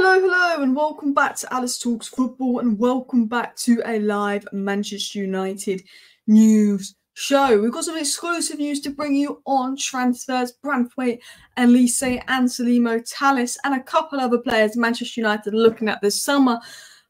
hello, hello, and welcome back to Alice Talks Football, and welcome back to a live Manchester United news show. We've got some exclusive news to bring you on transfers, Branthwaite, Olise, and Salimo Tallis, and a couple other players Manchester United looking at this summer.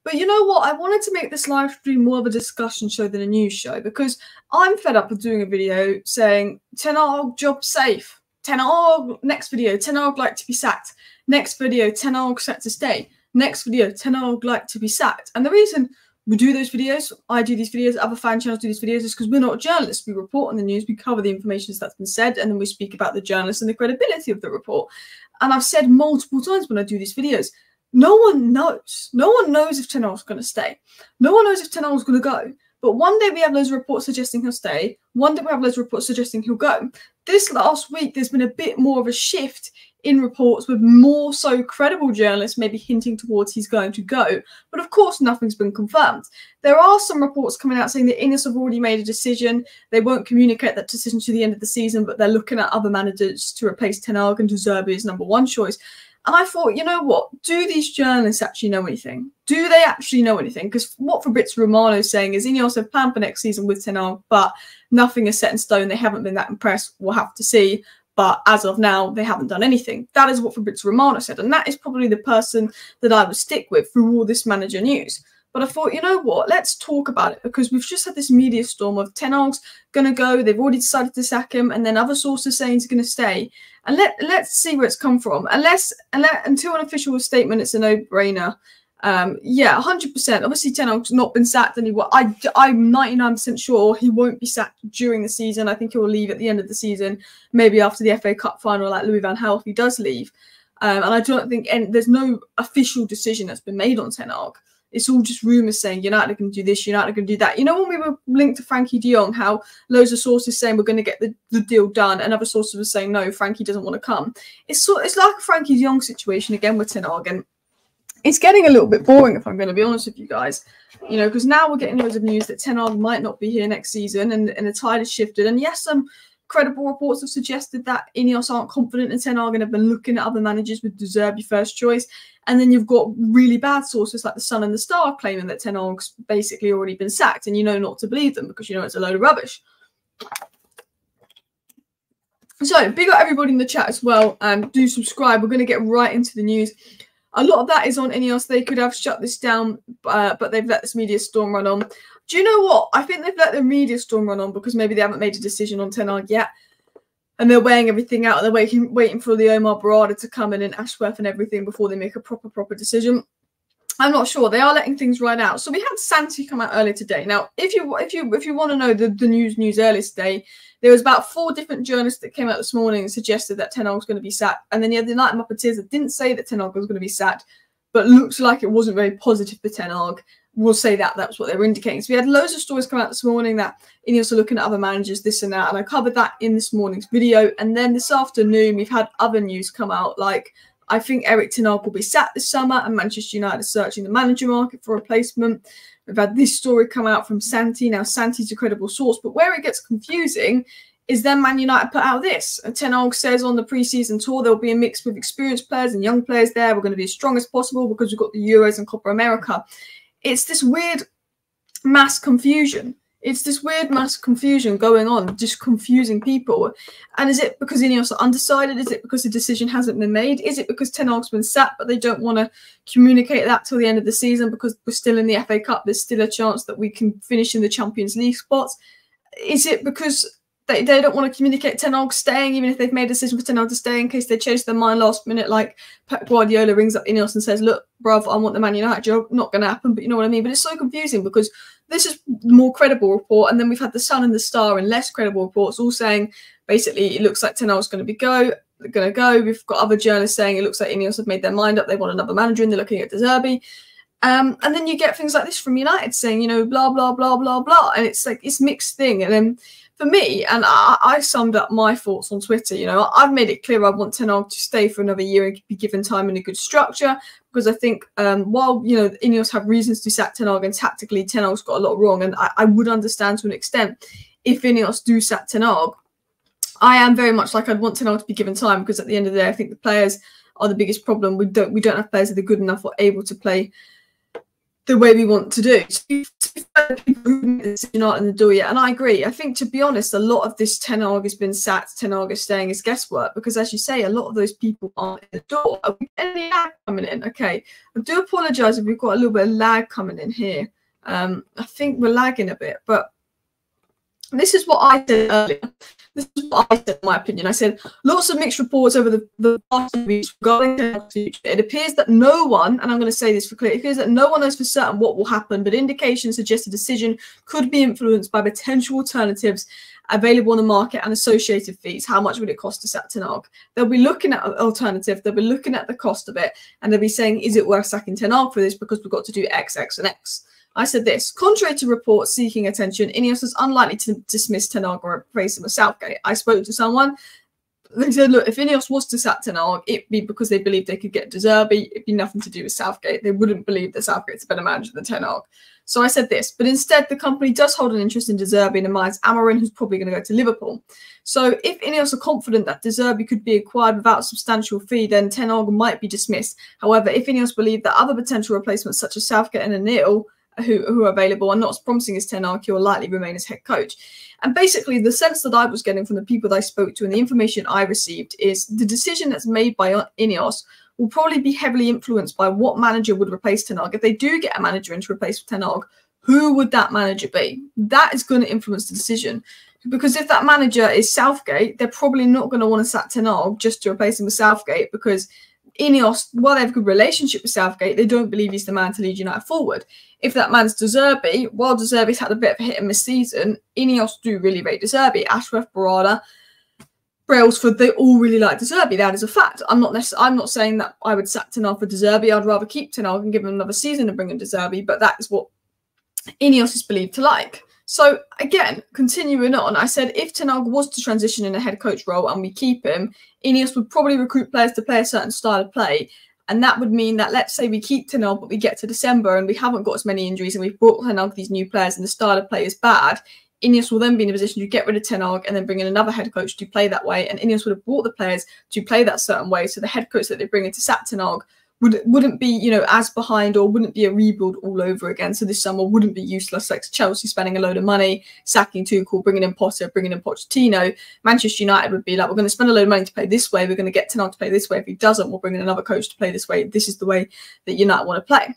But you know what? I wanted to make this live stream more of a discussion show than a news show because I'm fed up with doing a video saying Ten job safe. Ten Hag next video. Ten Hag like to be sacked. Next video. Ten Hag set to stay. Next video. Ten Hag like to be sacked. And the reason we do those videos, I do these videos, other fan channels do these videos, is because we're not journalists. We report on the news, we cover the information that's been said, and then we speak about the journalists and the credibility of the report. And I've said multiple times when I do these videos, no one knows. No one knows if Ten Hag's going to stay. No one knows if Ten Hag's going to go. But one day we have those reports suggesting he'll stay. One day we have those reports suggesting he'll go. This last week, there's been a bit more of a shift in reports with more so credible journalists maybe hinting towards he's going to go. But of course, nothing's been confirmed. There are some reports coming out saying that Ineos have already made a decision. They won't communicate that decision to the end of the season, but they're looking at other managers to replace Ten Hag and De Zerbi as number one choice. And I thought, you know what? Do these journalists actually know anything? Do they actually know anything? Because what Fabrizio Romano is saying is Ineos have planned for next season with Ten Hag, but nothing is set in stone. They haven't been that impressed. We'll have to see. But as of now, they haven't done anything. That is what Fabrizio Romano said. And that is probably the person that I would stick with through all this manager news. But I thought, you know what? Let's talk about it because we've just had this media storm of Ten Hag's going to go. They've already decided to sack him, and then other sources saying he's going to stay. And let let's see where it's come from. Unless, unless until an official statement, it's a no-brainer. Um, yeah, hundred percent. Obviously, Ten Hag's not been sacked anywhere. I I'm ninety nine percent sure he won't be sacked during the season. I think he'll leave at the end of the season, maybe after the FA Cup final, like Louis Van Gaal if he does leave. Um, and I don't think and there's no official decision that's been made on Ten Hag it's all just rumours saying United are going to do this, United are going to do that. You know, when we were linked to Frenkie de Jong, how loads of sources saying we're going to get the, the deal done, and other sources were saying no, Frenkie doesn't want to come. It's sort, it's like a Frenkie de Jong situation again with Ten Hag, and it's getting a little bit boring if I'm going to be honest with you guys. You know, because now we're getting loads of news that Ten Hag might not be here next season, and, and the tide has shifted. And yes, some credible reports have suggested that Ineos aren't confident in Ten Hag have been looking at other managers with De Zerbi first choice. And then you've got really bad sources like the Sun and the Star claiming that Ten Hag's basically already been sacked, and you know not to believe them because you know it's a load of rubbish. So, big up everybody in the chat as well, and do subscribe. We're going to get right into the news. A lot of that is on Ineos. They could have shut this down, uh, but they've let this media storm run on. Do you know what? I think they've let the media storm run on because maybe they haven't made a decision on Ten Hag yet and they're weighing everything out. They're waiting, waiting for the Omar Berrada to come in and Ashworth and everything before they make a proper, proper decision. I'm not sure. They are letting things ride out. So we had Santi come out earlier today. Now, if you if you if you want to know the, the news news earlier today, there was about four different journalists that came out this morning and suggested that Ten Hag was going to be sacked. And then you had the Night Muppeteers that didn't say that Ten Hag was going to be sacked, but looks like it wasn't very positive for Ten Hag we'll say that that's what they were indicating. So we had loads of stories come out this morning that Ineos are looking at other managers, this and that, and I covered that in this morning's video. And then this afternoon, we've had other news come out, like I think Ten Hag will be sacked this summer, and Manchester United are searching the manager market for a replacement. We've had this story come out from Santi. Now Santi's a credible source, but where it gets confusing is then Man United put out this. Uh, Ten Hag says on the preseason tour there'll be a mix with experienced players and young players there. We're going to be as strong as possible because we've got the Euros and Copa America it's this weird mass confusion. It's this weird mass confusion going on, just confusing people. And is it because Ineos are undecided? Is it because the decision hasn't been made? Is it because Ten Hag's been sat, but they don't want to communicate that till the end of the season because we're still in the FA Cup? There's still a chance that we can finish in the Champions League spots. Is it because they, they don't want to communicate Ten Hag staying, even if they've made a decision for Ten Hag to stay in case they change their mind last minute. Like Pep Guardiola rings up Ineos and says, "Look, bruv, I want the Man United job." Not going to happen, but you know what I mean. But it's so confusing because this is more credible report, and then we've had the Sun and the Star and less credible reports all saying basically it looks like Ten Hag's going to be go, going to go. We've got other journalists saying it looks like Ineos have made their mind up. They want another manager, and they're looking at De Zerbi. Um, and then you get things like this from United saying, you know, blah blah blah blah blah, and it's like it's mixed thing, and then for me, and I, I, summed up my thoughts on Twitter. You know, I've made it clear I want Ten to stay for another year and be given time and a good structure because I think um, while you know Ineos have reasons to sack Ten Hag and tactically Ten Hag's got a lot wrong, and I, I would understand to an extent if Ineos do sack Ten Hag. I am very much like I'd want Ten Hag to be given time because at the end of the day, I think the players are the biggest problem. We don't we don't have players that are good enough or able to play the way we want to do. Not in the door yet, and I agree. I think to be honest, a lot of this Ten Hag has been sat, Ten Hag is staying is guesswork because, as you say, a lot of those people aren't in the door. Are we any lag coming in? Okay, I do apologise if we've got a little bit of lag coming in here. Um, I think we're lagging a bit, but this is what I did earlier. This is what I said, in my opinion. I said lots of mixed reports over the, the past weeks regarding. It appears that no one, and I'm going to say this for clear, it appears that no one knows for certain what will happen, but indications suggest a decision could be influenced by potential alternatives available on the market and associated fees. How much would it cost to Hag? They'll be looking at an alternative, they'll be looking at the cost of it, and they'll be saying, is it worth sacking Ten for this because we've got to do X, X, and X. I said this contrary to reports seeking attention, Ineos is unlikely to dismiss Ten Hag or replace him with Southgate. I spoke to someone. They said, look, if Ineos was to sack Ten Hag, it'd be because they believed they could get De Zerbi. It'd be nothing to do with Southgate. They wouldn't believe that Southgate's a better manager than Ten Hag. So I said this, but instead the company does hold an interest in De Zerbi and admires Amorim, who's probably going to go to Liverpool. So if Ineos are confident that De Zerbi could be acquired without substantial fee, then Ten Hag might be dismissed. However, if Ineos believe that other potential replacements such as Southgate and O'Neill who, who are available and not as promising as Ten Hag will likely remain as head coach. And basically, the sense that I was getting from the people that I spoke to and the information I received is the decision that's made by Ineos will probably be heavily influenced by what manager would replace Ten Hag. If they do get a manager in to replace Ten Hag, who would that manager be? That is going to influence the decision. Because if that manager is Southgate, they're probably not going to want to sack Ten Hag just to replace him with Southgate because Ineos, while they have a good relationship with Southgate, they don't believe he's the man to lead United forward. If that man's De Zerbi, while De Zerbi's had a bit of a hit and miss season, Ineos do really rate De Zerbi. Ashworth, Berrada, Brailsford, they all really like De Zerbi. That is a fact. I'm not I'm not saying that I would sack Ten Hag for De Zerbi. I'd rather keep Ten Hag and give him another season and bring in De Zerbi, but that is what Ineos is believed to like. So again, continuing on, I said if Ten Hag was to transition in a head coach role and we keep him, Ineos would probably recruit players to play a certain style of play. And that would mean that let's say we keep Ten Hag, but we get to December and we haven't got as many injuries and we've brought Ten Hag these new players and the style of play is bad. Ineos will then be in a position to get rid of Ten Hag and then bring in another head coach to play that way. And Ineos would have brought the players to play that certain way. So the head coach that they bring in to sack Ten Hag would wouldn't be you know as behind or wouldn't be a rebuild all over again. So this summer wouldn't be useless like Chelsea spending a load of money sacking Tuchel, bringing in Potter, bringing in Pochettino. Manchester United would be like we're going to spend a load of money to play this way. We're going to get Ten to play this way. If he doesn't, we'll bring in another coach to play this way. This is the way that United want to play.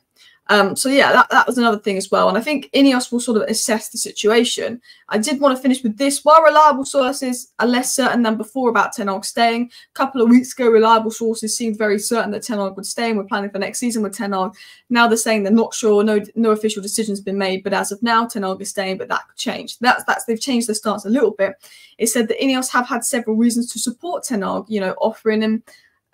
Um, so yeah, that, that was another thing as well. And I think Ineos will sort of assess the situation. I did want to finish with this. While reliable sources are less certain than before about Ten Hag staying, a couple of weeks ago, reliable sources seemed very certain that Ten Hag would stay and we're planning for next season with Ten Hag. Now they're saying they're not sure, no no official decision's been made, but as of now, Ten Hag is staying, but that could change. That's that's they've changed their stance a little bit. It said that Ineos have had several reasons to support Ten Hag, you know, offering him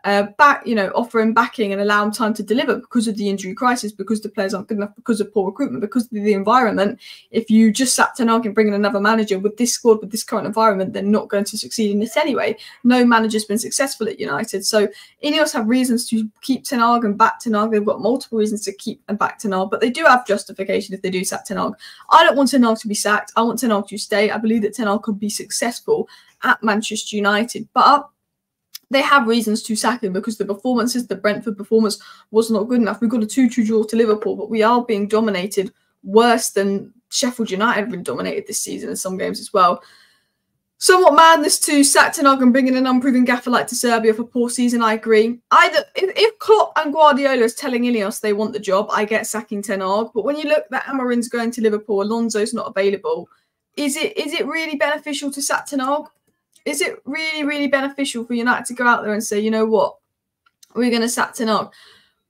uh, back, you know, offer him backing and allow him time to deliver because of the injury crisis, because the players aren't good enough, because of poor recruitment, because of the environment. If you just sat Ten Hag and bring in another manager with this squad, with this current environment, they're not going to succeed in this anyway. No manager's been successful at United. So Ineos have reasons to keep Ten Hag and back Ten Hag. They've got multiple reasons to keep and back Ten Hag, but they do have justification if they do sack Ten Hag. I don't want Ten Hag to be sacked. I want Ten Hag to stay. I believe that Ten Hag could be successful at Manchester United, but they have reasons to sack him because the performances, the Brentford performance was not good enough. We got a 2 2 draw to Liverpool, but we are being dominated worse than Sheffield United have been dominated this season in some games as well. Somewhat madness to Ten and bring in an unproven gaffer like to Serbia for poor season. I agree. Either if, if Klopp and Guardiola is telling Ineos they want the job, I get sacking Ten Hag. But when you look that Amorim's going to Liverpool, Alonso's not available. Is it is it really beneficial to sack Ten Hag? Is it really, really beneficial for United to go out there and say, you know what, we're going to sack Hag?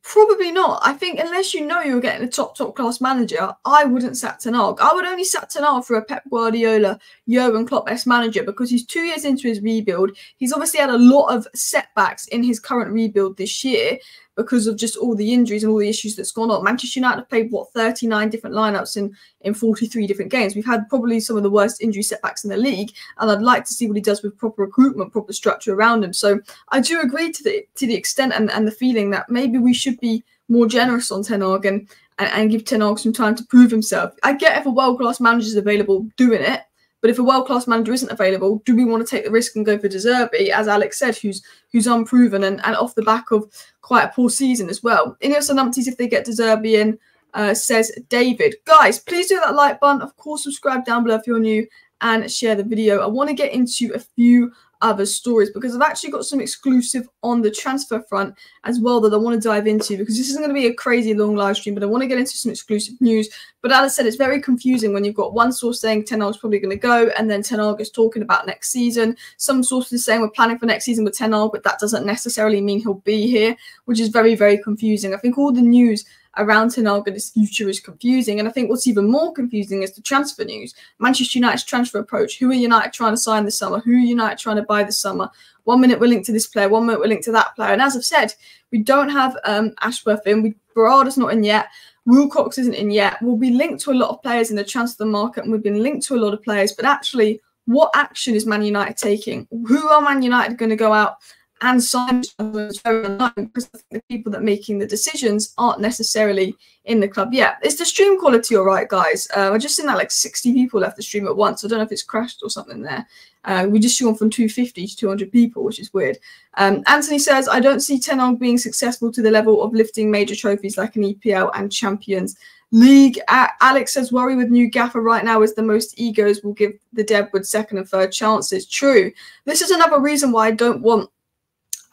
Probably not. I think unless you know you're getting a top, top class manager, I wouldn't sack Ten Hag. I would only sack Ten Hag for a Pep Guardiola, Jurgen Klopp-esque manager because he's two years into his rebuild. He's obviously had a lot of setbacks in his current rebuild this year because of just all the injuries and all the issues that's gone on. Manchester United have played what 39 different lineups in in 43 different games. We've had probably some of the worst injury setbacks in the league, and I'd like to see what he does with proper recruitment, proper structure around him. So I do agree to the to the extent and, and the feeling that maybe we should be more generous on Ten Hag and, and, give Ten Hag some time to prove himself. I get if a world class manager is available doing it, But if a world class manager isn't available, do we want to take the risk and go for De Zerbi, as Alex said, who's who's unproven and, and off the back of quite a poor season as well? Ineos and numpties if they get De Zerbi in, uh, says David. Guys, please do that like button. Of course, subscribe down below if you're new and share the video. I want to get into a few other stories because I've actually got some exclusive on the transfer front as well that I want to dive into because this isn't going to be a crazy long live stream, but I want to get into some exclusive news. But as I said, it's very confusing when you've got one source saying Ten is probably going to go and then Ten Hag is talking about next season. Some sources saying we're planning for next season with Ten Hag, but that doesn't necessarily mean he'll be here, which is very, very confusing. I think all the news around Ten Hag and his future is confusing. And I think what's even more confusing is the transfer news. Manchester United's transfer approach. Who are United trying to sign this summer? Who are United trying to buy this summer? One minute we're linked to this player, one minute we're linked to that player. And as I've said, we don't have um, Ashworth in. We Berrada's not in yet. Wilcox isn't in yet. We'll be linked to a lot of players in the transfer market, and we've been linked to a lot of players. But actually, what action is Man United taking? Who are Man United going to go out and sign because the people that are making the decisions aren't necessarily in the club yet. Is the stream quality all right, guys? Uh, I just seen that like 60 people left the stream at once. I don't know if it's crashed or something there. Uh, we just gone from 250 to 200 people, which is weird. Um, Anthony says, I don't see Ten Hag being successful to the level of lifting major trophies like an EPL and Champions League. Uh, Alex says, worry with new gaffer right now is the most egos will give the Deadwood second and third chances. True. This is another reason why I don't want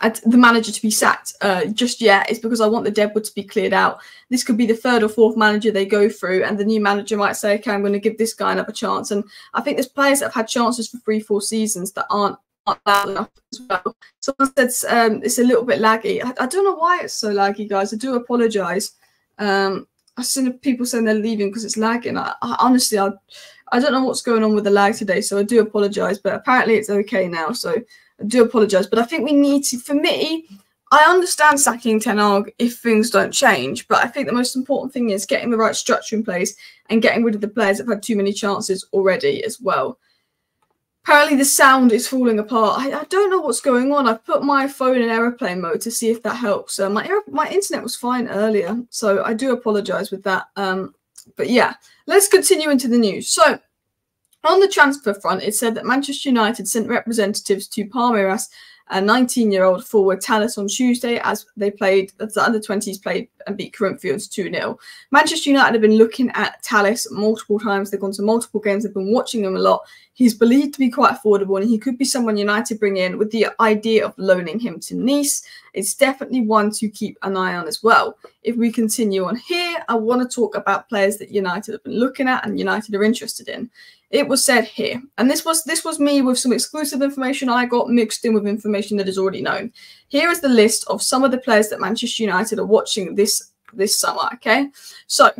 the manager to be sacked uh, just yet is because I want the Deadwood to be cleared out. This could be the third or fourth manager they go through, and the new manager might say, "Okay, I'm going to give this guy another chance." And I think there's players that have had chances for three, four seasons that aren't aren't loud enough as well. Someone said um, it's a little bit laggy. I, I, don't know why it's so laggy, guys. I do apologise. Um, I've seen people saying they're leaving because it's lagging. I, I honestly, I, I don't know what's going on with the lag today, so I do apologise. But apparently, it's okay now. So Do apologise, but I think we need to. For me, I understand sacking Ten Hag if things don't change, but I think the most important thing is getting the right structure in place and getting rid of the players that have had too many chances already as well. Apparently, the sound is falling apart. I, I don't know what's going on. I've put my phone in aeroplane mode to see if that helps. Uh, my my internet was fine earlier, so I do apologise with that. Um, but yeah, let's continue into the news. So on the transfer front, it said that Manchester United sent representatives to Palmeiras, a 19-year-old forward Talis on Tuesday as they played, as the under-20s played and beat Corinthians 2-0. Manchester United have been looking at Talis multiple times. They've gone to multiple games. They've been watching him a lot. He's believed to be quite affordable and he could be someone United bring in with the idea of loaning him to Nice. It's definitely one to keep an eye on as well. If we continue on here, I want to talk about players that United have been looking at and United are interested in it was said here, and this was this was me with some exclusive information I got mixed in with information that is already known. Here is the list of some of the players that Manchester United are watching this this summer. Okay, so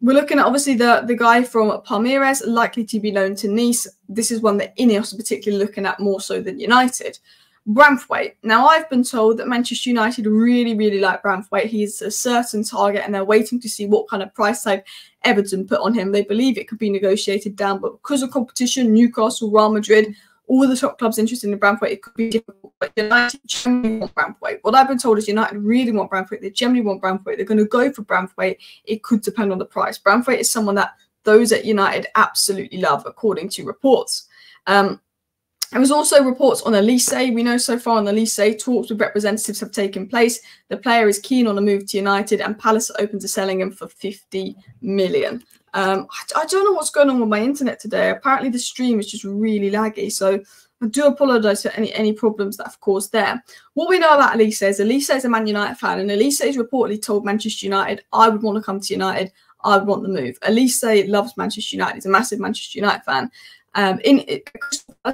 we're looking at obviously the the guy from Palmeiras, likely to be loaned to Nice. This is one that Ineos are particularly looking at more so than United. Branthwaite. Now, I've been told that Manchester United really, really like Branthwaite. He's a certain target and they're waiting to see what kind of price tag Everton put on him. They believe it could be negotiated down, but because of competition, Newcastle, Real Madrid, all the top clubs interested in Branthwaite, it could be difficult. But United generally want Branthwaite. What I've been told is United really want Branthwaite. They generally want Branthwaite. They're going to go for Branthwaite. It could depend on the price. Branthwaite is someone that those at United absolutely love, according to reports. Um, there was also reports on Olise. We know so far on Olise, talks with representatives have taken place. The player is keen on a move to United, and Palace are open to selling him for 50 million. Um, I, I, don't know what's going on with my internet today. Apparently, the stream is just really laggy. So I do apologise for any, any problems that have caused there. What we know about Olise is Olise is a Man United fan, and Olise has reportedly told Manchester United, I would want to come to United. I would want the move. Olise loves Manchester United. He's a massive Manchester United fan. Um, in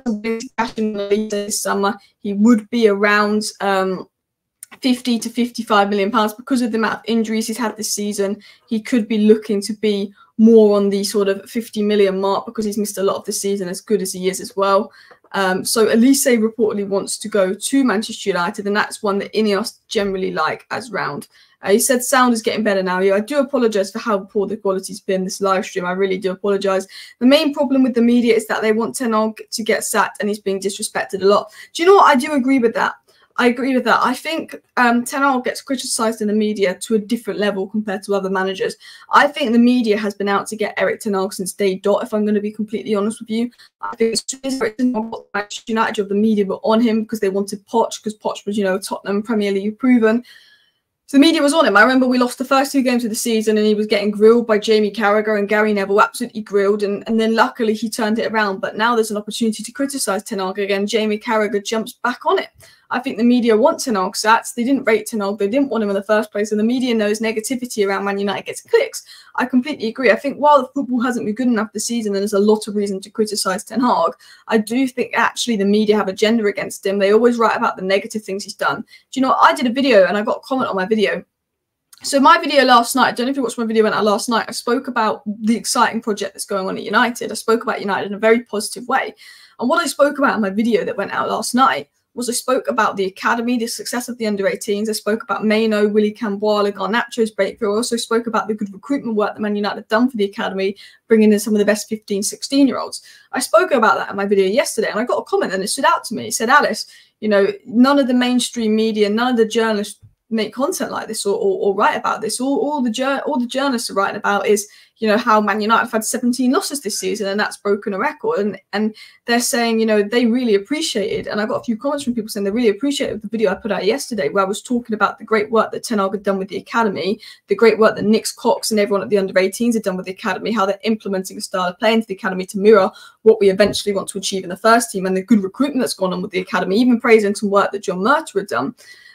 this summer, he would be around um, 50 to 55 million pounds because of the amount of injuries he's had this season. He could be looking to be more on the sort of 50 million mark because he's missed a lot of the season, as good as he is as well. Um, so Olise reportedly wants to go to Manchester United, and that's one that Ineos generally like as round. Uh, he said sound is getting better now. Yeah, I do apologise for how poor the quality's been this live stream. I really do apologise. The main problem with the media is that they want Ten Hag to get sacked and he's being disrespected a lot. Do you know what? I do agree with that. I agree with that. I think um, Ten Hag gets criticised in the media to a different level compared to other managers. I think the media has been out to get Erik Ten Hag since day dot. If I'm going to be completely honest with you, I think as soon as Erik Ten Hag got Manchester United job, the media were on him because they wanted Poch because Poch was, you know, Tottenham Premier League proven. So the media was on him. I remember we lost the first two games of the season and he was getting grilled by Jamie Carragher and Gary Neville, absolutely grilled. And, and then luckily he turned it around. But now there's an opportunity to criticise Ten Hag again. Jamie Carragher jumps back on it. I think the media want Ten Hag sats. They didn't rate Ten Hag. They didn't want him in the first place. And the media knows negativity around Man United gets clicks. I completely agree. I think while the football hasn't been good enough this season, and there's a lot of reason to criticise Ten Hag, I do think actually the media have a agenda against him. They always write about the negative things he's done. Do you know, I did a video and I got a comment on my video so my video last night, I don't know if you watched my video went out last night. I spoke about the exciting project that's going on at United. I spoke about United in a very positive way. And what I spoke about in my video that went out last night was I spoke about the academy, the success of the under 18s. I spoke about Mainoo, Willy Kambwala, Garnacho's breakthrough. I also spoke about the good recruitment work that Man United have done for the academy, bringing in some of the best 15, 16 year olds. I spoke about that in my video yesterday and I got a comment and it stood out to me. It said, Alice, you know, none of the mainstream media, none of the journalists make content like this or, or, or write about this. All, all the all the journalists are writing about is you know how Man United have had 17 losses this season and that's broken a record. And and they're saying you know they really appreciated. And I got a few comments from people saying they really appreciated the video I put out yesterday where I was talking about the great work that Ten Hag had done with the academy, the great work that Nick Cox and everyone at the under 18s had done with the academy, how they're implementing a style of play into the academy to mirror what we eventually want to achieve in the first team and the good recruitment that's gone on with the academy, even praising some work that John Murtough had done.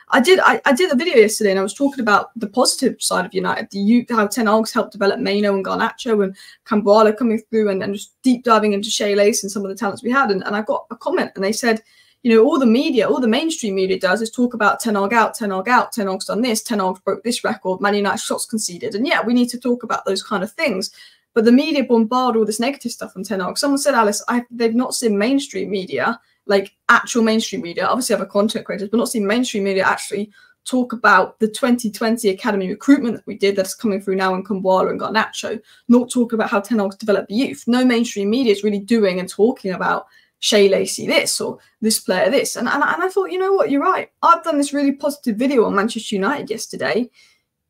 I did I, I did a video yesterday and I was talking about the positive side of United, the youth, how Ten Hag's helped develop Mainoo and Garnacho and Kambwala coming through and, and just deep diving into Shea Lacey and some of the talents we had. And, and I got a comment and they said, you know, all the media, all the mainstream media does is talk about Ten Hag out, Ten Hag out, Ten Hag's done this, Ten Hag broke this record, Man United shots conceded. And yeah, we need to talk about those kind of things. But the media bombard all this negative stuff on Ten Hag. Someone said, Alice, I, they've not seen mainstream media like actual mainstream media, obviously other content creators, but not seeing mainstream media actually talk about the 2020 academy recruitment that we did that's coming through now in Kambwala and Garnacho, not talk about how Ten Hag's developed the youth. No mainstream media is really doing and talking about Shea Lacey this or this player this. And, and, and I thought, you know what, you're right. I've done this really positive video on Manchester United yesterday,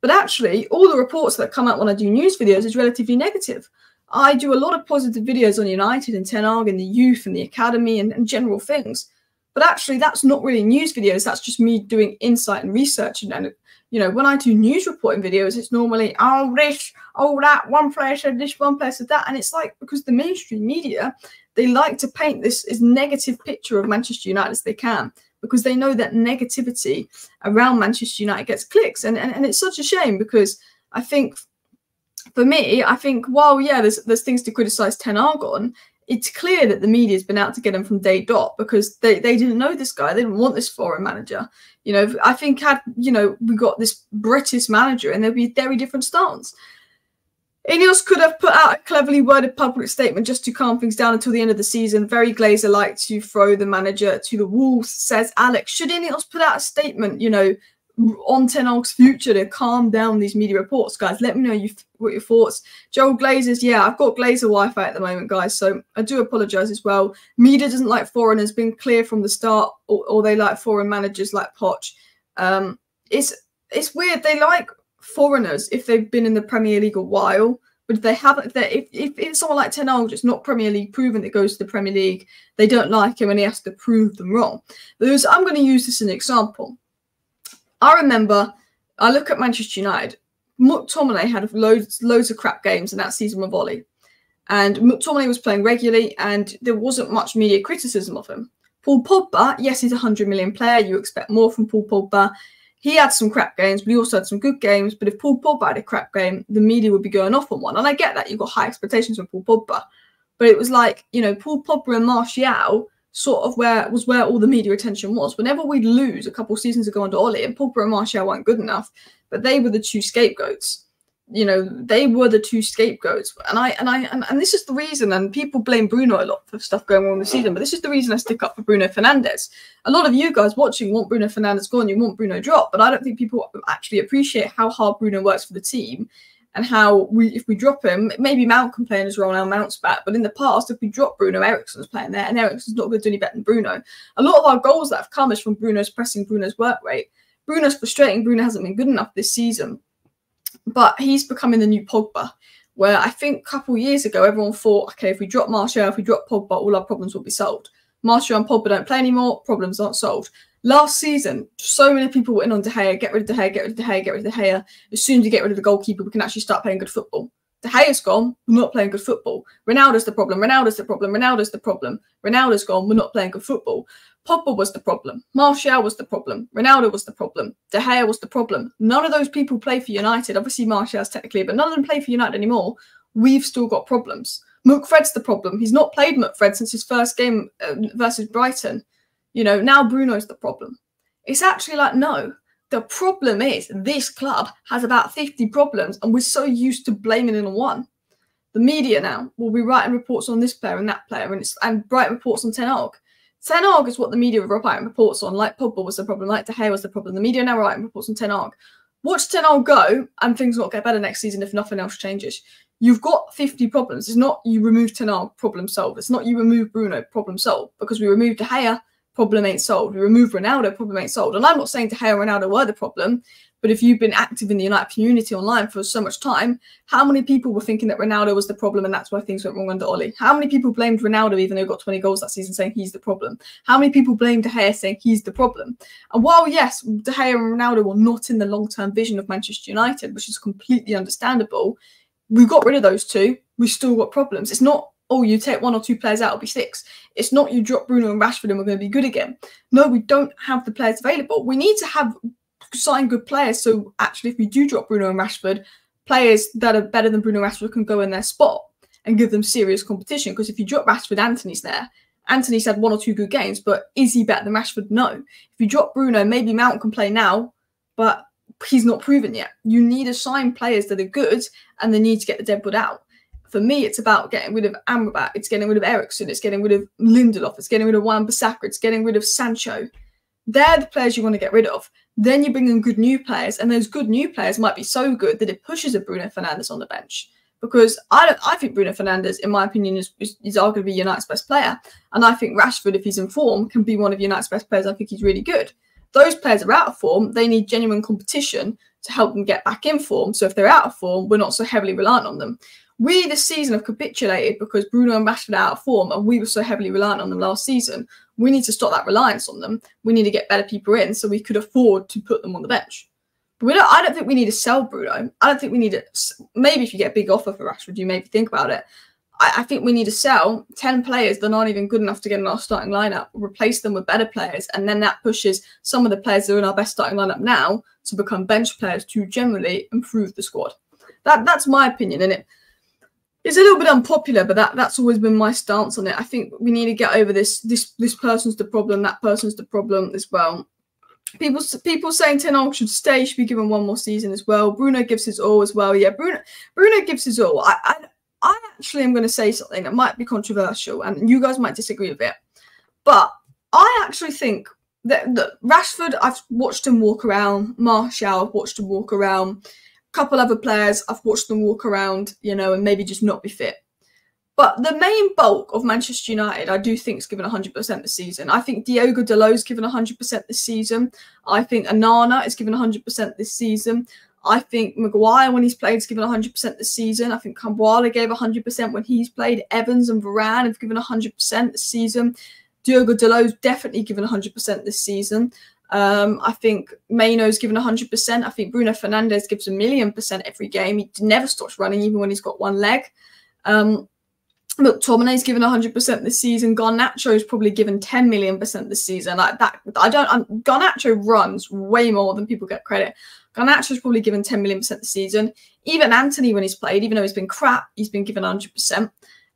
but actually all the reports that come out when I do news videos is relatively negative. I do a lot of positive videos on United and Ten Hag and the youth and the academy and, and, general things. But actually, that's not really news videos. That's just me doing insight and research. And, and you know, when I do news reporting videos, it's normally, oh, this, oh, that, one player said this, one player said that. And it's like, because the mainstream media, they like to paint this as negative picture of Manchester United as they can because they know that negativity around Manchester United gets clicks. And, and, and it's such a shame because I think for me, I think while yeah, there's there's things to criticize Ten Hag on, it's clear that the media's been out to get him from day dot because they, they didn't know this guy. They didn't want this foreign manager. You know, I think had you know we got this British manager and there'd be a very different stance. Ineos could have put out a cleverly worded public statement just to calm things down until the end of the season. Very Glazer like to throw the manager to the wolves, says Alex. Should Ineos put out a statement, you know, on Ten Hag's future to calm down these media reports, guys. Let me know you, what your thoughts. Joel Glazers, yeah, I've got Glazer Wi-Fi at the moment, guys, so I do apologise as well. Media doesn't like foreigners, been clear from the start, or, or they like foreign managers like Poch. Um, it's it's weird. They like foreigners if they've been in the Premier League a while, but if they haven't, if, if, it's someone like Ten Hag, just not Premier League proven that goes to the Premier League, they don't like him and he has to prove them wrong. Because I'm going to use this as an example I remember, I look at Manchester United. McTominay had loads, loads of crap games in that season with Ollie. And McTominay was playing regularly, and there wasn't much media criticism of him. Paul Pogba, yes, he's a 100 million player. You expect more from Paul Pogba. He had some crap games, but he also had some good games. But if Paul Pogba had a crap game, the media would be going off on one. And I get that. You've got high expectations from Paul Pogba. But it was like, you know, Paul Pogba and Martial sort of where was where all the media attention was. Whenever we'd lose a couple seasons ago under Ollie, and Pogba and Martial weren't good enough, but they were the two scapegoats. You know, they were the two scapegoats, and I and I and, and this is the reason. And people blame Bruno a lot for stuff going on the season, but this is the reason I stick up for Bruno Fernandes. A lot of you guys watching want Bruno Fernandes gone, you want Bruno drop, but I don't think people actually appreciate how hard Bruno works for the team and how we if we drop him, maybe Mount can play in his role now, Mount's back. But in the past, if we drop Bruno, Eriksen's playing there, and Eriksen's not going to do any better than Bruno. A lot of our goals that have come is from Bruno's pressing, Bruno's work rate. Bruno's frustrating. Bruno hasn't been good enough this season, but he's becoming the new Pogba. Where I think a couple years ago, everyone thought, okay, if we drop Martial, if we drop Pogba, all our problems will be solved. Martial and Pogba don't play anymore, problems aren't solved. Last season, so many people were in on De Gea, get rid of De Gea, get rid of De Gea, get rid of De Gea. As soon as you get rid of the goalkeeper, we can actually start playing good football. De Gea's gone, we're not playing good football. Ronaldo's the problem, Ronaldo's the problem, Ronaldo's the problem. Ronaldo's gone, we're not playing good football. Pogba was the problem. Martial was the problem. Ronaldo was the problem. De Gea was the problem. None of those people play for United. Obviously, Martial's technically, but none of them play for United anymore. We've still got problems. McFred's the problem. He's not played McFred since his first game uh, versus Brighton. You know, now Bruno's the problem. It's actually like, no, the problem is this club has about 50 problems and we're so used to blaming it on one. The media now will be writing reports on this player and that player and, it's, and writing reports on Ten Hag. Ten Hag is what the media are writing reports on, like Pogba was the problem, like De Gea was the problem. The media now writing reports on Ten Hag. Watch Ten Hag go and things will get better next season if nothing else changes. You've got 50 problems. It's not you remove Ten Hag, problem solved. It's not you remove Bruno, problem solved. Because we removed De Gea, problem ain't solved. We remove Ronaldo, problem ain't solved. And I'm not saying De Gea and Ronaldo were the problem, but if you've been active in the United community online for so much time, how many people were thinking that Ronaldo was the problem and that's why things went wrong under Ole? How many people blamed Ronaldo even though he got 20 goals that season saying he's the problem? How many people blamed De Gea saying he's the problem? And while, yes, De Gea and Ronaldo were not in the long-term vision of Manchester United, which is completely understandable, we got rid of those two. We still got problems. It's not oh, you take one or two players out, it'll be six. It's not you drop Bruno and Rashford and we're going to be good again. No, we don't have the players available. We need to have sign good players. So actually, if we do drop Bruno and Rashford, players that are better than Bruno and Rashford can go in their spot and give them serious competition. Because if you drop Rashford, Antony's there. Antony's had one or two good games, but is he better than Rashford? No. If you drop Bruno, maybe Mount can play now, but he's not proven yet. You need to sign players that are good and they need to get the deadwood out for me, it's about getting rid of Amrabat, it's getting rid of Eriksen, it's getting rid of Lindelof, it's getting rid of Wan-Bissaka, it's getting rid of Sancho. They're the players you want to get rid of. Then you bring in good new players, and those good new players might be so good that it pushes a Bruno Fernandes on the bench. Because I don't, I think Bruno Fernandes, in my opinion, is, is, is arguably United's best player, and I think Rashford, if he's in form, can be one of United's best players. I think he's really good. Those players are out of form. They need genuine competition to help them get back in form. So if they're out of form, we're not so heavily reliant on them we this season have capitulated because Bruno and Rashford are out of form and we were so heavily reliant on them last season. We need to stop that reliance on them. We need to get better people in so we could afford to put them on the bench. But we don't, I don't think we need to sell Bruno. I don't think we need to. Maybe if you get a big offer for Rashford, you maybe think about it. I, I think we need to sell 10 players that aren't even good enough to get in our starting lineup, replace them with better players, and then that pushes some of the players that are in our best starting lineup now to become bench players to generally improve the squad. That That's my opinion. And it it's a little bit unpopular, but that that's always been my stance on it. I think we need to get over this. This this person's the problem. That person's the problem as well. People people saying Ten Hag should stay. Should be given one more season as well. Bruno gives his all as well. Yeah, Bruno Bruno gives his all. I I, I actually am going to say something that might be controversial, and you guys might disagree with it, but I actually think that, that Rashford. I've watched him walk around. Martial. I've watched him walk around couple other players, I've watched them walk around, you know, and maybe just not be fit. But the main bulk of Manchester United, I do think, is given 100% this season. I think Diogo Dalot's given 100% this season. I think Onana is given 100% this season. I think Maguire, when he's played, is given 100% this season. I think Kambwala gave 100% when he's played. Evans and Varane have given 100% this season. Diogo Dalot's definitely given 100% this season. Um, I think Mainoo's given 100%. I think Bruno Fernandes gives a million percent every game. He never stops running, even when he's got one leg. Um, look, Tominay's given 100% this season. Garnacho's probably given 10 million percent this season. Like that, I don't. I'm, Garnacho runs way more than people get credit. Garnacho's probably given 10 million percent this season. Even Antony, when he's played, even though he's been crap, he's been given 100%.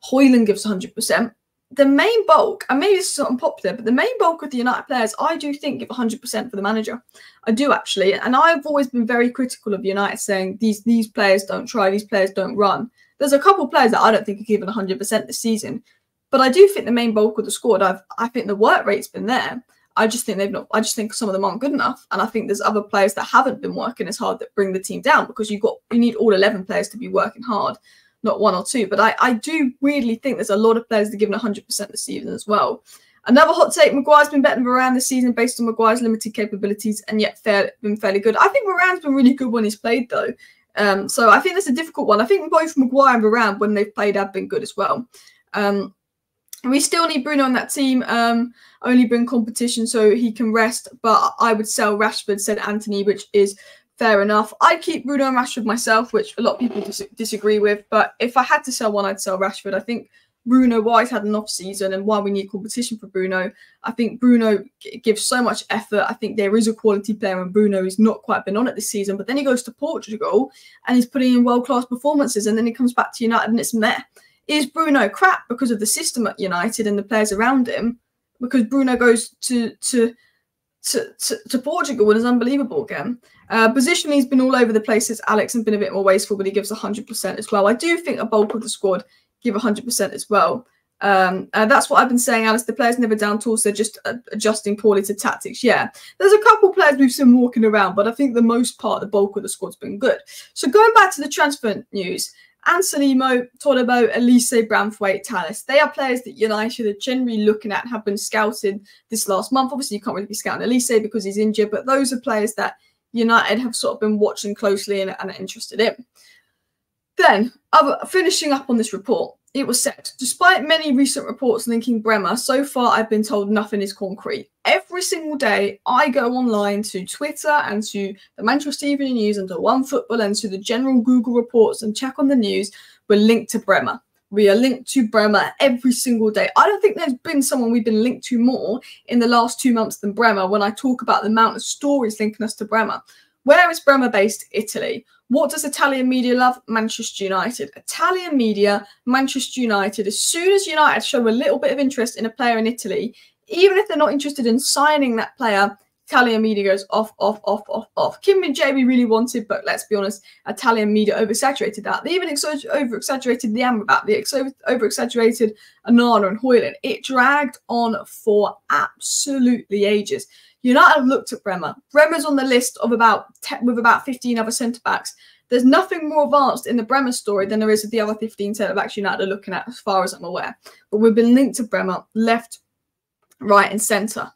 Højlund gives 100% the main bulk, and maybe this is unpopular, but the main bulk of the United players, I do think give 100% for the manager. I do actually, and I've always been very critical of United, saying these these players don't try, these players don't run. There's a couple of players that I don't think are given 100% this season, but I do think the main bulk of the squad, I've I think the work rate's been there. I just think they've not. I just think some of them aren't good enough, and I think there's other players that haven't been working as hard that bring the team down because you've got you need all eleven players to be working hard, not one or two. But I I do weirdly think there's a lot of players that are given 100 percent this season as well. Another hot take: Maguire's been better than Varane this season based on Maguire's limited capabilities, and yet fair, been fairly good. I think Varane's been really good when he's played though. Um, so I think that's a difficult one. I think both Maguire and Varane, when they've played, have been good as well. Um, we still need Bruno on that team. Um, only bring competition so he can rest. But I would sell Rashford, said Anthony, which is fair enough. I'd keep Bruno and Rashford myself, which a lot of people dis- disagree with. But if I had to sell one, I'd sell Rashford. I think Bruno, why had an off season and why we need competition for Bruno. I think Bruno gives so much effort. I think there is a quality player, and Bruno has not quite been on it this season. But then he goes to Portugal and he's putting in world class performances, and then he comes back to United and it's meh. Is Bruno crap because of the system at United and the players around him? Because Bruno goes to to to, to, to Portugal and is unbelievable again. Uh, positionally, he's been all over the place since Alex and been a bit more wasteful, but he gives 100% as well. I do think a bulk of the squad give 100% as well. Um, uh, that's what I've been saying, Alice. The players never down tools; they're just uh, adjusting poorly to tactics. Yeah, there's a couple players we've seen walking around, but I think the most part, the bulk of the squad's been good. So going back to the transfer news, Anselmo, Todibo, Olise, Branthwaite, Talis. They are players that United are generally looking at have been scouted this last month. Obviously, you can't really be scouting Olise because he's injured, but those are players that United have sort of been watching closely and, and are interested in. Then, finishing up on this report, it was said, despite many recent reports linking Bremer, so far I've been told nothing is concrete. Every single day, I go online to Twitter and to the Manchester Evening News and to OneFootball and to the general Google reports and check on the news. We're linked to Bremer. We are linked to Bremer every single day. I don't think there's been someone we've been linked to more in the last two months than Bremer when I talk about the amount of stories linking us to Bremer. Where is Bremer based? Italy. What does Italian media love? Manchester United. Italian media, Manchester United. As soon as United show a little bit of interest in a player in Italy, even if they're not interested in signing that player, Italian media goes off, off, off, off, off. Kim Min-jae we really wanted, but let's be honest, Italian media oversaturated that. They even over exaggerated the Amrabat, they over exaggerated Onana and Højlund. It dragged on for absolutely ages. United have looked at Bremer. Bremer's on the list of about with about 15 other centre backs. There's nothing more advanced in the Bremer story than there is with the other 15 centre backs United are looking at, as far as I'm aware. But we've been linked to Bremer left, right, and centre.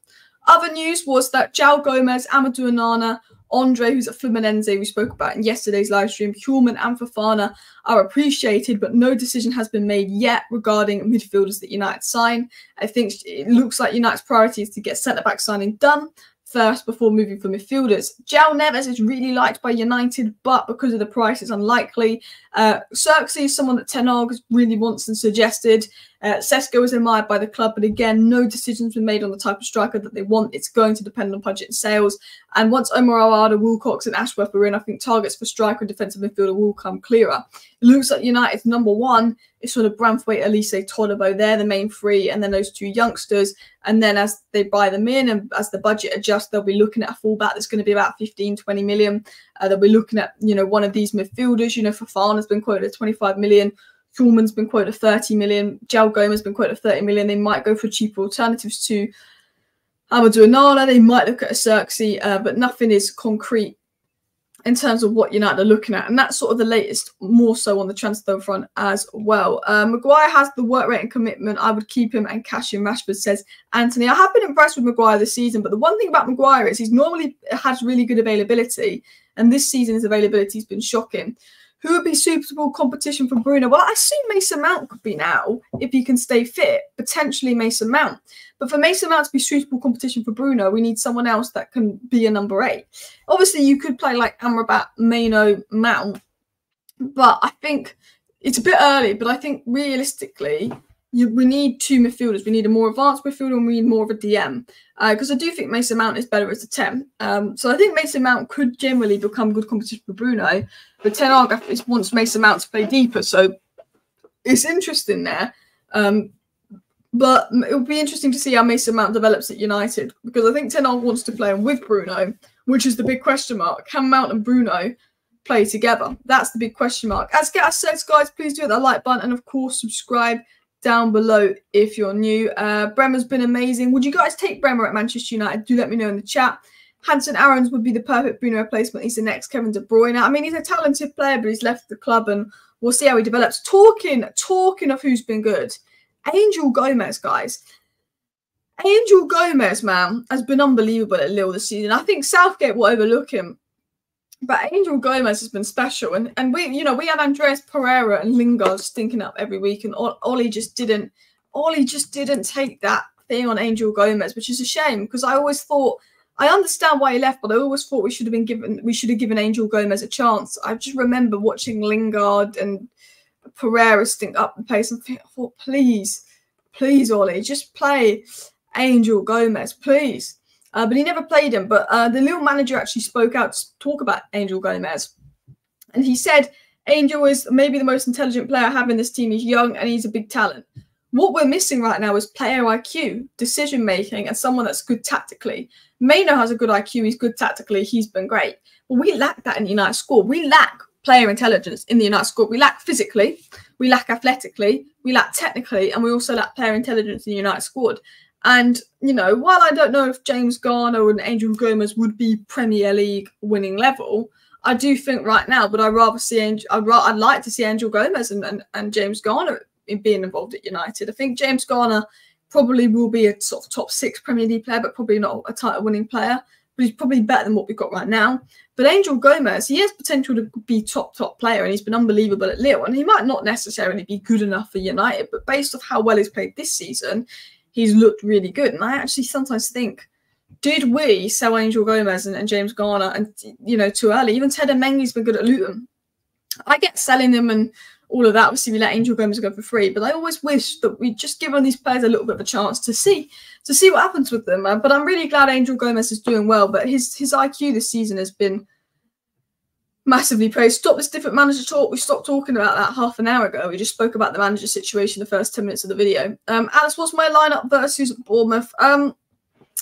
Other news was that João Gomes, Amadou Onana, Andre, who's at Fluminense, we spoke about in yesterday's live stream, Hjulmand and Fofana are appreciated, but no decision has been made yet regarding midfielders that United sign. I think it looks like United's priority is to get centre back signing done first before moving for midfielders. João Neves is really liked by United, but because of the price, it's unlikely. Uh, Zirkzee is someone that Ten Hag really wants and suggested. Uh, is admired by the club, but again, no decisions been made on the type of striker that they want. It's going to depend on budget and sales. And once Omar Awada, Wilcox, and Ashworth are in, I think targets for striker and defensive midfielder will come clearer. It looks like United's number one is sort of Branthwaite, Olise, Todibo. They're the main three, and then those two youngsters. And then as they buy them in and as the budget adjusts, they'll be looking at a fullback that's going to be about 15, 20 million. Uh, they'll be looking at, you know, one of these midfielders. You know, Fofana's been quoted at 25 million. Hjulmand's been quoted 30 million. João Gomes has been quoted 30 million. They might go for cheaper alternatives to Amadou Onana. They might look at a Zirkzee, uh, but nothing is concrete in terms of what United are looking at. And that's sort of the latest, more so on the transfer front as well. Uh, Maguire has the work rate and commitment. I would keep him and cash in. Rashford says Anthony. I have been impressed with Maguire this season, but the one thing about Maguire is he's normally has really good availability. And this season, his availability has been shocking. Who would be suitable competition for Bruno? Well, I assume Mason Mount could be now if he can stay fit. Potentially Mason Mount. But for Mason Mount to be suitable competition for Bruno, we need someone else that can be a number eight. Obviously, you could play like Amrabat, Mainoo, Mount. But I think it's a bit early. But I think realistically, you, we need two midfielders. We need a more advanced midfielder and we need more of a DM. Because uh, I do think Mason Mount is better as a 10. Um, so I think Mason Mount could generally become good competition for Bruno. But Ten Hag wants Mason Mount to play deeper. So it's interesting there. Um, but it will be interesting to see how Mason Mount develops at United. Because I think Ten Hag wants to play him with Bruno, which is the big question mark. Can Mount and Bruno play together? That's the big question mark. As Gas says, guys, please do hit that like button and, of course, subscribe down below if you're new. Uh, Bremer's been amazing. Would you guys take Bremer at Manchester United? Do let me know in the chat. Hansen Aarons would be the perfect Bruno replacement. He's the next Kevin De Bruyne. I mean, he's a talented player, but he's left the club, and we'll see how he develops. Talking, talking of who's been good, Angel Gomes, guys. Angel Gomes, man, has been unbelievable at Lille this season. I think Southgate will overlook him. But Angel Gomes has been special. And, and we, you know, we had Andreas Pereira and Lingard stinking up every week, and Ollie just didn't, Ollie just didn't take that thing on Angel Gomes, which is a shame because I always thought I understand why he left, but I always thought we should have been given we should have given Angel Gomes a chance. I just remember watching Lingard and Pereira stink up the pace and I thought, please, please, Ollie, just play. Angel Gomes, please. Uh, but he never played him. But uh, the Lille manager actually spoke out to talk about Angel Gomes, And he said, Angel is maybe the most intelligent player I have in this team. He's young and he's a big talent. What we're missing right now is player IQ, decision making, and someone that's good tactically. Mainoo has a good IQ. He's good tactically. He's been great. But we lack that in the United squad. We lack player intelligence in the United squad. We lack physically, we lack athletically, we lack technically, and we also lack player intelligence in the United squad. And, you know, while I don't know if James Garner and Angel Gomes would be Premier League winning level, I do think right now, but I'd rather see Angel, I'd, ra- I'd like to see Angel Gomes and, and, and James Garner being involved at United. I think James Garner probably will be a sort of top six Premier League player, but probably not a title winning player. But he's probably better than what we've got right now. But Angel Gomes, he has potential to be top top player, and he's been unbelievable at Lille. And he might not necessarily be good enough for United, but based off how well he's played this season, he's looked really good. And I actually sometimes think, did we sell Angel Gomes and, and James Garner and you know too early? Even Teden Mengi's been good at Luton. I get selling them and all of that. Obviously, we let Angel Gomes go for free, but I always wish that we'd just given these players a little bit of a chance to see to see what happens with them. Uh, but I'm really glad Angel Gomes is doing well. But his his IQ this season has been massively praised. Stop this different manager talk. We stopped talking about that half an hour ago. We just spoke about the manager situation the first 10 minutes of the video. Um, Alice, what's my lineup versus Bournemouth? Um,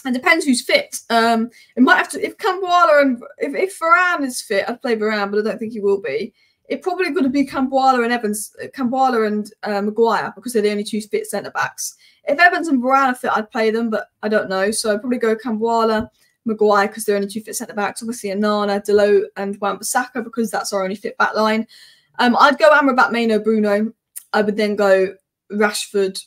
it depends who's fit. Um, it might have to if Kambwala and if, if Varane is fit, I'd play Varane, but I don't think he will be. It probably going to be Kambwala and Evans, Kambwala and uh, Maguire because they're the only two fit centre backs. If Evans and Varane are fit, I'd play them, but I don't know. So I'd probably go Kambwala, Maguire because they're only two fit centre backs. Obviously, Onana, Dalot, and Wan-Bissaka because that's our only fit back line. Um, I'd go Amrabat, Mainoo, Bruno. I would then go Rashford,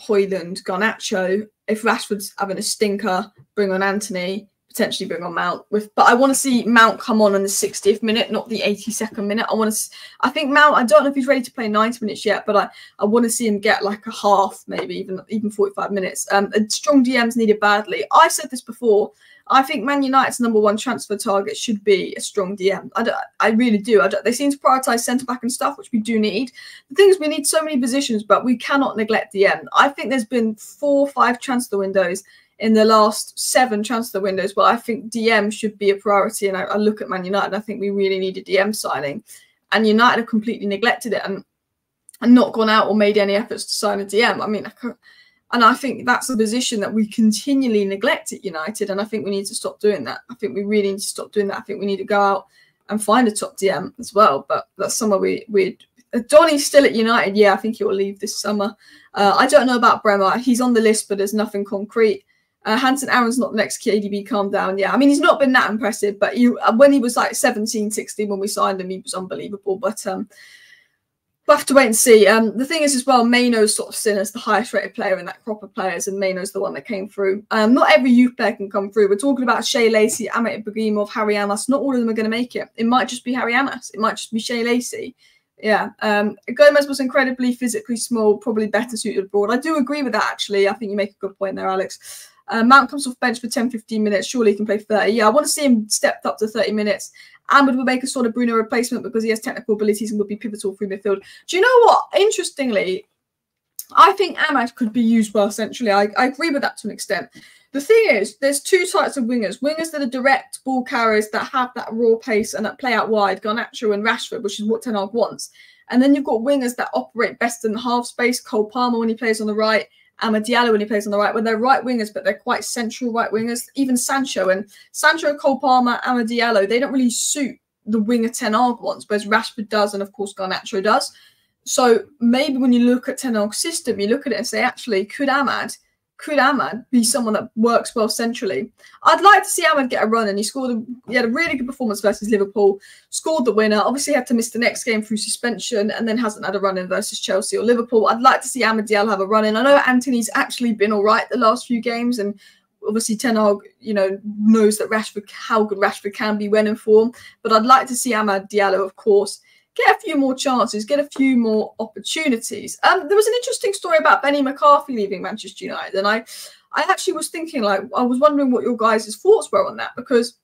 Højlund, Garnacho. If Rashford's having a stinker, bring on Antony. Potentially bring on Mount with, but I want to see Mount come on in the 60th minute, not the 82nd minute. I want to. I think Mount. I don't know if he's ready to play 90 minutes yet, but I, I want to see him get like a half, maybe even even 45 minutes. Um, strong DMs needed badly. I said this before. I think Man United's number one transfer target should be a strong DM. I, I really do. I they seem to prioritise centre back and stuff, which we do need. The thing is, we need so many positions, but we cannot neglect DM. I think there's been four or five transfer windows in the last seven transfer windows where I think DM should be a priority. And I, I look at Man United, I think we really need a DM signing. And United have completely neglected it and, and not gone out or made any efforts to sign a DM. I mean, I and I think that's a position that we continually neglect at United. And I think we need to stop doing that. I think we really need to stop doing that. I think we need to go out and find a top DM as well. But that's somewhere we we Donny's still at United. Yeah, I think he will leave this summer. Uh, I don't know about Bremer. He's on the list, but there's nothing concrete. Uh, Hansen Aarons not the next KDB. Calm down. Yeah, I mean he's not been that impressive, but you when he was like 17, 16 when we signed him, he was unbelievable. But um, we'll have to wait and see. Um, the thing is, as well, Mainoo's sort of seen as the highest rated player in that crop of players, and Mainoo's the one that came through. Um, not every youth player can come through. We're talking about Shea Lacey, Amir Ibragimov, Harry Amass. Not all of them are going to make it. It might just be Harry Amass. It might just be Shea Lacey. Yeah. Um, Gomes was incredibly physically small, probably better suited abroad. I do agree with that, actually. I think you make a good point there, Alex. Uh, Mount comes off bench for 10 15 minutes. Surely he can play 30. Yeah, I want to see him stepped up to 30 minutes. Amad would make a sort of Bruno replacement because he has technical abilities and would be pivotal through midfield. Do you know what? Interestingly, I think Amad could be used well centrally. I, I agree with that to an extent. The thing is, there's two types of wingers. Wingers that are direct ball carriers that have that raw pace and that play out wide, Garnacho and Rashford, which is what Ten Hag wants. And then you've got wingers that operate best in the half space. Cole Palmer when he plays on the right, Amad Diallo when he plays on the right, when they're right wingers, but they're quite central right wingers. Even Sancho and Sancho, Cole Palmer, Amad Diallo, they don't really suit the winger Ten Hag wants, whereas Rashford does, and of course Garnacho does. so maybe when you look at Ten Hag's system, you look at it and say, actually, could Amad could Amad be someone that works well centrally? I'd like to see Amad get a run, and he scored. A, he had a really good performance versus Liverpool. Scored the winner. Obviously, had to miss the next game through suspension, and then hasn't had a run in versus Chelsea or Liverpool. I'd like to see Amad Diallo have a run in. I know Antony's actually been all right the last few games, and obviously Ten Hag, you know, knows that Rashford how good Rashford can be when in form. But I'd like to see Amad Diallo, of course, get a few more chances, get a few more opportunities. Um, there was an interesting story about Benny McCarthy leaving Manchester United, and I, I actually was thinking, like, I was wondering what your guys' thoughts were on that because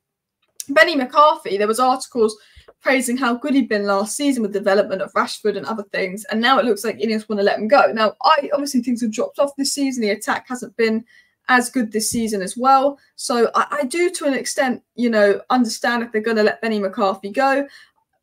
Benny McCarthy, there was articles praising how good he'd been last season with development of Rashford and other things, and now it looks like Ineos want to let him go. Now, I obviously things have dropped off this season. The attack hasn't been as good this season as well. So I, I, do, to an extent, you know, understand if they're going to let Benny McCarthy go.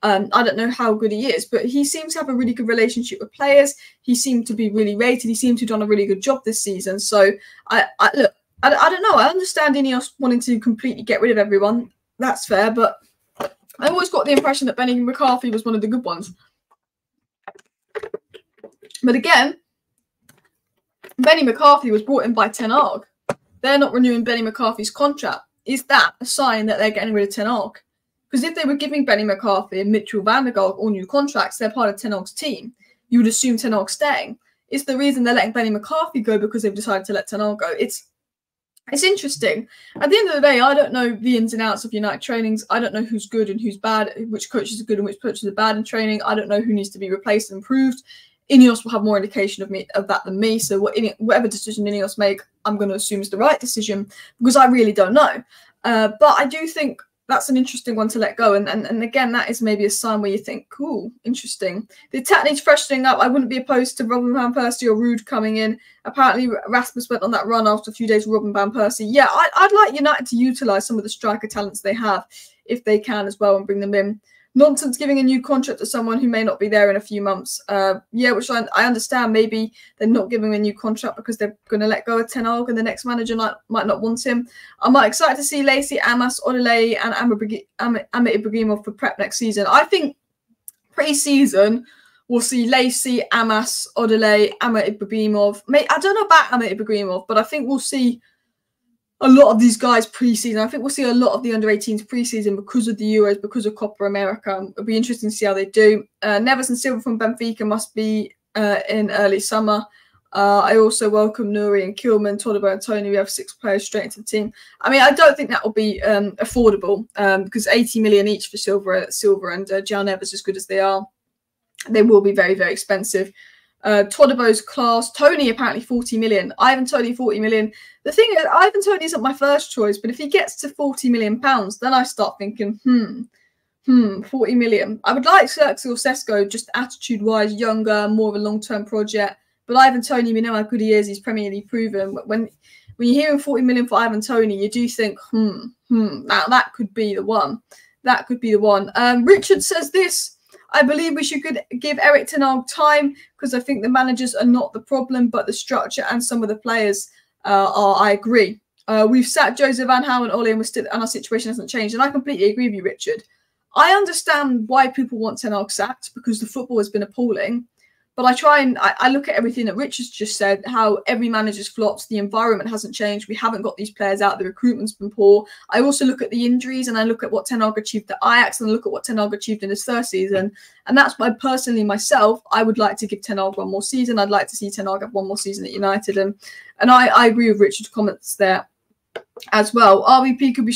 Um, I don't know how good he is, but he seems to have a really good relationship with players. He seemed to be really rated. He seemed to have done a really good job this season. So I, I look, I, I don't know. I understand Ineos wanting to completely get rid of everyone. That's fair, but I always got the impression that Benny McCarthy was one of the good ones. But again, Benny McCarthy was brought in by Ten Hag. They're not renewing Benny McCarthy's contract. Is that a sign that they're getting rid of Ten Hag? Because if they were giving Benny McCarthy and Mitchell van all new contracts, they're part of Ten Hag's team. You would assume Ten staying. It's the reason they're letting Benny McCarthy go because they've decided to let Ten Hag go. It's it's interesting. At the end of the day, I don't know the ins and outs of United trainings. I don't know who's good and who's bad, which coaches are good and which coaches are bad in training. I don't know who needs to be replaced and improved. Ineos will have more indication of me of that than me. So what, whatever decision Ineos make, I'm going to assume is the right decision because I really don't know. Uh, but I do think that's an interesting one to let go. And, and and again, that is maybe a sign where you think, cool, interesting. The attack needs freshening up. I wouldn't be opposed to Robin Van Persie or Ruud coming in. Apparently, Rasmus went on that run after a few days with Robin Van Persie. Yeah, I, I'd like United to utilise some of the striker talents they have if they can as well and bring them in nonsense giving a new contract to someone who may not be there in a few months. Uh, yeah, which I, I, understand. Maybe they're not giving a new contract because they're going to let go of Ten Hag and the next manager might, might not want him. I'm excited to see Lacey, Amass, Odeleye and Amir Ibragimov for prep next season. I think pre-season we'll see Lacey, Amass, Odeleye, Amir Ibragimov. I don't know about Amir Ibragimov, but I think we'll see – a lot of these guys preseason. I think we'll see a lot of the under 18s preseason because of the Euros, because of Copa America. It'll be interesting to see how they do. Uh, Neves and Silva from Benfica must be uh, in early summer. Uh, I also welcome Nouri and Kilman, Todibo and Toney. We have six players straight into the team. I mean, I don't think that will be um, affordable um, because 80 million each for Silva, Silva and uh, João Neves, as good as they are, they will be very, very expensive. Uh, Todibo's class. Toney apparently 40 million. Ivan Toney 40 million. The thing is, Ivan Toney isn't my first choice, but if he gets to 40 million pounds, then I start thinking, hmm, hmm, 40 million. I would like Zirkzee or Sesko, just attitude wise, younger, more of a long term project. But Ivan Toney, we know how good he is. He's Premier League proven. When when you're hearing 40 million for Ivan Toney, you do think, hmm, hmm, now that could be the one. That could be the one. Um, Richard says this. I believe we should give Erik Ten Hag time because I think the managers are not the problem, but the structure and some of the players uh, are. I agree. Uh, we've sat Joseph Van Gaal and Ollie, and, we're still, and our situation hasn't changed. And I completely agree with you, Richard. I understand why people want Ten Hag sacked because the football has been appalling. But I try and I, I, look at everything that Richard's just said, how every manager's flops, the environment hasn't changed, we haven't got these players out, the recruitment's been poor. I also look at the injuries and I look at what Ten Hag achieved at Ajax and I look at what Ten Hag achieved in his first season. And that's why personally myself, I would like to give Ten Hag one more season. I'd like to see Ten Hag have one more season at United. And and I, I agree with Richard's comments there as well. RVP could be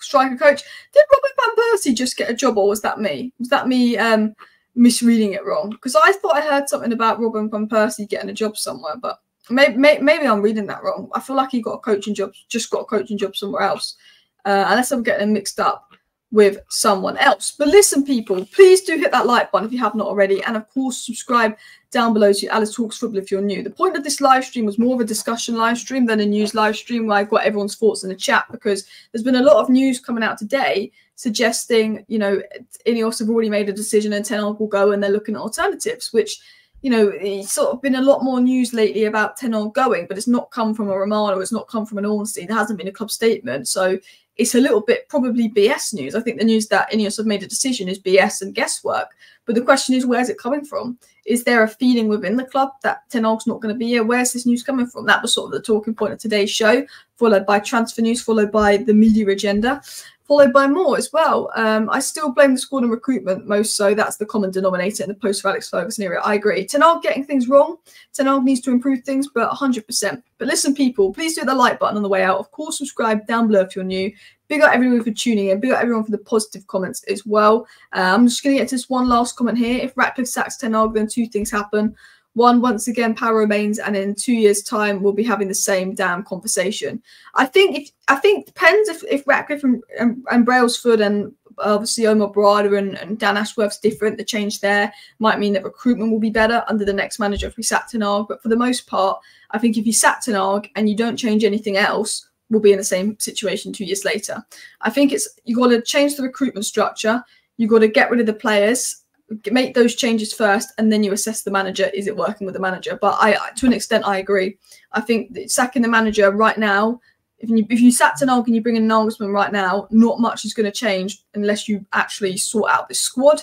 striker coach. Did Robert Van Persie just get a job or was that me? Was that me um misreading it wrong because I thought I heard something about Robin van Persie getting a job somewhere, but maybe, maybe I'm reading that wrong. I feel like he got a coaching job, just got a coaching job somewhere else, uh, unless I'm getting mixed up with someone else. But listen, people, please do hit that like button if you have not already, and of course subscribe down below to Alice Talks Football if you're new. The point of this live stream was more of a discussion live stream than a news live stream where I've got everyone's thoughts in the chat because there's been a lot of news coming out today suggesting, you know, Ineos have already made a decision and Ten Hag will go and they're looking at alternatives, which, you know, it's sort of been a lot more news lately about Ten Hag going, but it's not come from a Romano, it's not come from an Ornstein, there hasn't been a club statement. So it's a little bit probably BS news. I think the news that Ineos have made a decision is BS and guesswork. But the question is, where's it coming from? Is there a feeling within the club that Ten Hag's not going to be here? Where's this news coming from? That was sort of the talking point of today's show, followed by transfer news, followed by the media agenda followed by more as well. Um, I still blame the squad and recruitment most so. That's the common denominator in the post Alex Ferguson era. I agree. Ten Hag getting things wrong. Ten Hag needs to improve things, but 100%. But listen, people, please do the like button on the way out. Of course, subscribe down below if you're new. Big up everyone for tuning in. Big up everyone for the positive comments as well. Uh, I'm just going to get to this one last comment here. If Ratcliffe sacks Ten Hag, then two things happen. One, once again, power remains, and in two years' time, we'll be having the same damn conversation. I think if I think depends if if Ratcliffe and, and, and Brailsford and obviously Omar Berrada and, and, Dan Ashworth's different. The change there might mean that recruitment will be better under the next manager if we sack Ten Hag. But for the most part, I think if you sack Ten Hag and you don't change anything else, we'll be in the same situation two years later. I think it's you've got to change the recruitment structure. You've got to get rid of the players make those changes first and then you assess the manager is it working with the manager? But i to an extent i agree. I think sacking the manager right now if you if you sat Ten Hag and you bring in an Nagelsmann right now not much is going to change unless you actually sort out this squad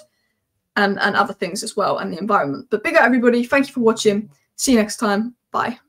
and and other things as well and the environment. But big up everybody. Thank you for watching. See you next time. Bye